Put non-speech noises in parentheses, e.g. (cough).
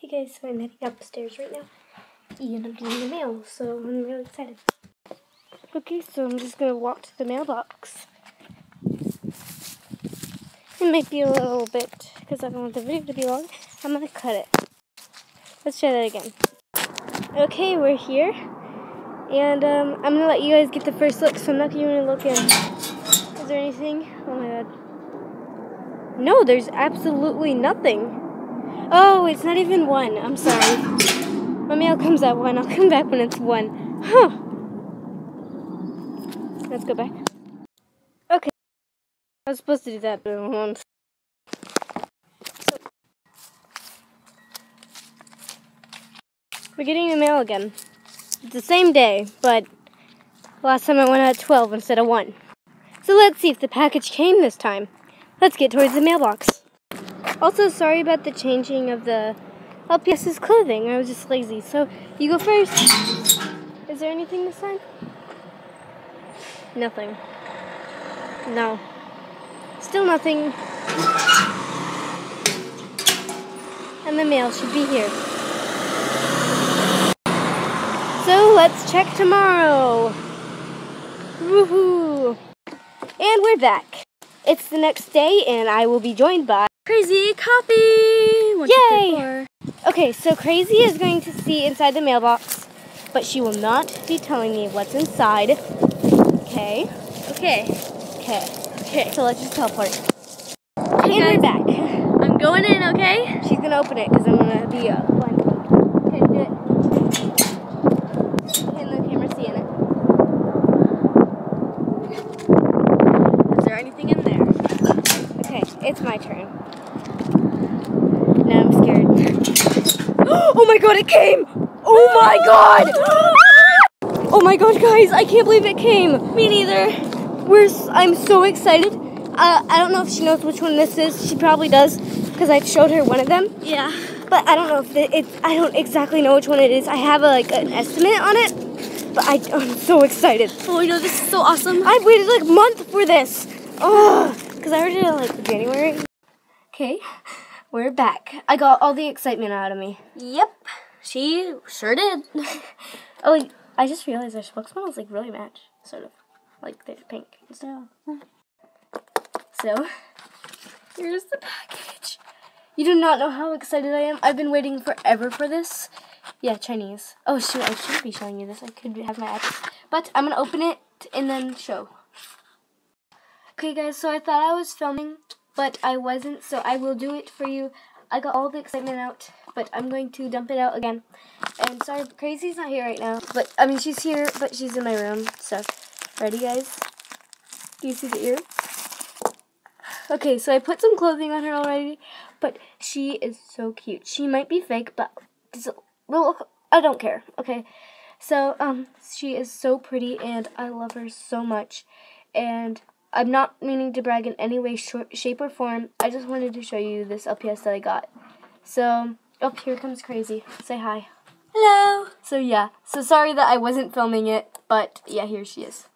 Hey guys, so I'm heading upstairs right now. And I'm getting the mail, so I'm really excited. Okay, so I'm just gonna walk to the mailbox. It might be a little bit, because I don't want the video to be long. I'm gonna cut it. Let's try that again. Okay, we're here. And um, I'm gonna let you guys get the first look, so I'm not gonna look in. Is there anything? Oh my god. No, there's absolutely nothing. Oh, it's not even one. I'm sorry. My mail comes at one. I'll come back when it's one. Huh. Let's go back. Okay. I was supposed to do that once. We're getting the mail again. It's the same day, but last time I went at 12 instead of 1. So let's see if the package came this time. Let's get towards the mailbox. Also, sorry about the changing of the LPS's clothing. I was just lazy. So, you go first. Is there anything this time? Nothing. No. Still nothing. And the mail should be here. So let's check tomorrow. Woohoo! And we're back. It's the next day, and I will be joined by Crazy Coffee! One, Yay! Okay, so Crazy is going to see inside the mailbox, but she will not be telling me what's inside. Okay? Okay. Okay. Okay. So let's just teleport. Okay, and we're back. I'm going in, okay? She's gonna open it because I'm gonna be uh, blindfolded. Okay, do it. Can the camera see in it? Is there anything in there? Okay, it's my turn. Now I'm scared. Oh my god, it came! Oh my god! (laughs) oh my god, guys, I can't believe it came. Me neither. We're I'm so excited. Uh, I don't know if she knows which one this is. She probably does because I showed her one of them. Yeah. But I don't know if it, it's. I don't exactly know which one it is. I have a, like an estimate on it, but I, I'm so excited. Oh, you know, this is so awesome. I waited like a month for this. Oh, because I ordered it like January. Okay, we're back. I got all the excitement out of me. Yep. She sure did. (laughs) Oh, wait, I just realized our smoke smells like really match, sort of, like they're pink and stuff. So, here's the package. You do not know how excited I am. I've been waiting forever for this. Yeah, Chinese. Oh shoot, I shouldn't be showing you this. I could have my address. But I'm gonna open it and then show. Okay guys, so I thought I was filming, but I wasn't, so I will do it for you. I got all the excitement out, but I'm going to dump it out again. And sorry, Crazy's not here right now. But, I mean, she's here, but she's in my room. So, ready guys? Do you see the ear? Okay, so I put some clothing on her already, but she is so cute. She might be fake, but well, I don't care. Okay, so um, she is so pretty, and I love her so much. And I'm not meaning to brag in any way, short, shape, or form. I just wanted to show you this LPS that I got. So, oh, here comes Crazy. Say hi. Hello. So yeah, so sorry that I wasn't filming it, but yeah, here she is.